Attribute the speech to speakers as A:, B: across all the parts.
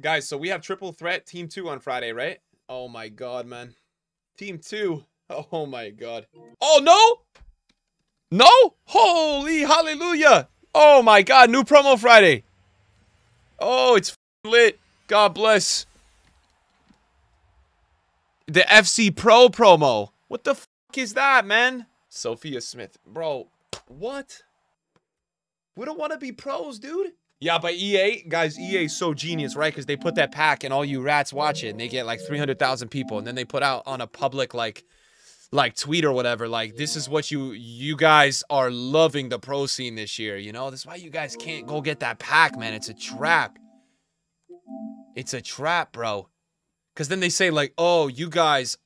A: Guys, so we have triple threat team two on Friday, right? Oh my god, man. Team two. Oh my god. Oh no! No? Holy hallelujah! Oh my god, new promo Friday. Oh, it's lit. God bless. The FC Pro promo. What the fuck is that, man? Sophia Smith. Bro, what? We don't want to be pros, dude. Yeah, but EA, guys, EA is so genius, right? Because they put that pack and all you rats watch it and they get like 300,000 people. And then they put out on a public, like, like tweet or whatever like this is what you you guys are loving the pro scene this year you know that's why you guys can't go get that pack man it's a trap it's a trap bro because then they say like oh you guys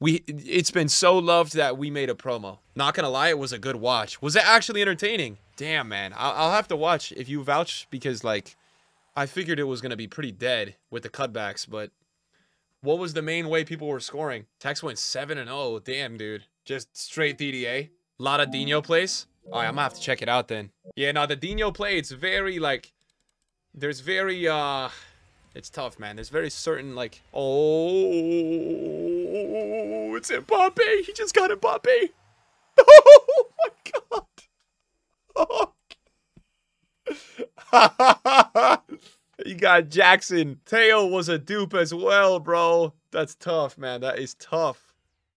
A: we it's been so loved that we made a promo not gonna lie it was a good watch was it actually entertaining damn man i'll, I'll have to watch if you vouch because like i figured it was gonna be pretty dead with the cutbacks but what was the main way people were scoring? Tekkz went 7 and 0. Damn, dude. Just straight DDA. Lot of Dino plays. All right, I'm gonna have to check it out then. Yeah, now the Dino play, it's very like, there's very, uh, it's tough, man. There's very certain like, oh, it's Mbappe. He just got Mbappe. Oh my god. Oh. You got Jackson. Theo was a dupe as well, bro. That's tough, man. That is tough.